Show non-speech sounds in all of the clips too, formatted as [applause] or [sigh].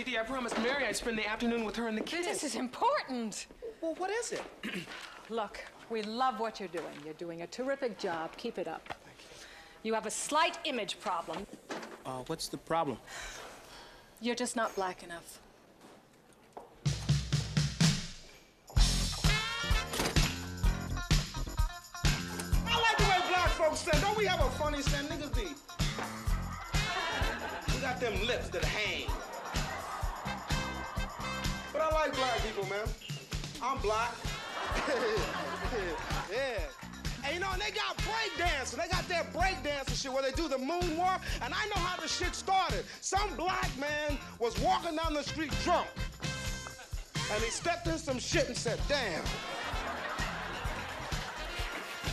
Titi, I promised Mary I'd spend the afternoon with her and the kids. This is important. Well, what is it? [clears throat] Look, we love what you're doing. You're doing a terrific job. Keep it up. You have a slight image problem. Uh, what's the problem? You're just not black enough. I like the way black folks sing. Don't we have a funny saying? Niggas be. We got them lips that hang. Black people, man. I'm black. [laughs] yeah. And you know, and they got break dancing. They got that break dancing shit where they do the moonwalk. And I know how the shit started. Some black man was walking down the street drunk. And he stepped in some shit and said, damn.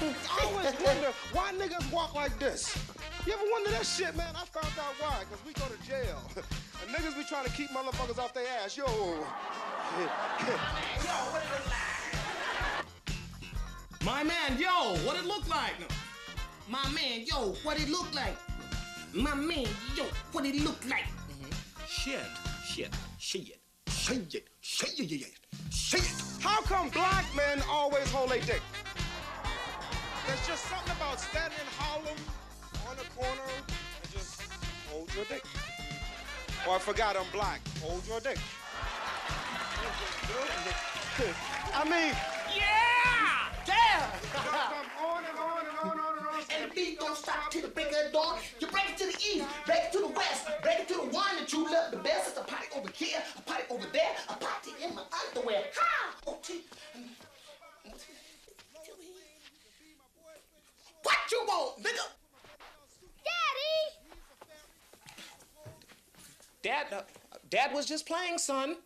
I always [laughs] wonder why niggas walk like this. You ever wonder that shit, man? I found out why, because we go to jail. [laughs] And niggas be trying to keep motherfuckers off their ass. Yo. [laughs] Yo, what it look like? My man, yo, what it look like? My man, yo, what it look like? My man, yo, what it look like? Shit, shit, shit, shit, shit, shit, shit. How come black men always hold their dick? There's just something about standing in Harlem on the corner and just hold your dick. Or I forgot I'm black. Hold your dick. I mean, Yeah! Damn! come on and on and on and on and on. And the beat don't stop till the break of dawn. You break it to the east, break it to the west, break it to the one that you love the best. It's a party over here, a party over there, a party in my underwear. Ha! OT. What you want, nigga? Dad, uh, Dad was just playing, son.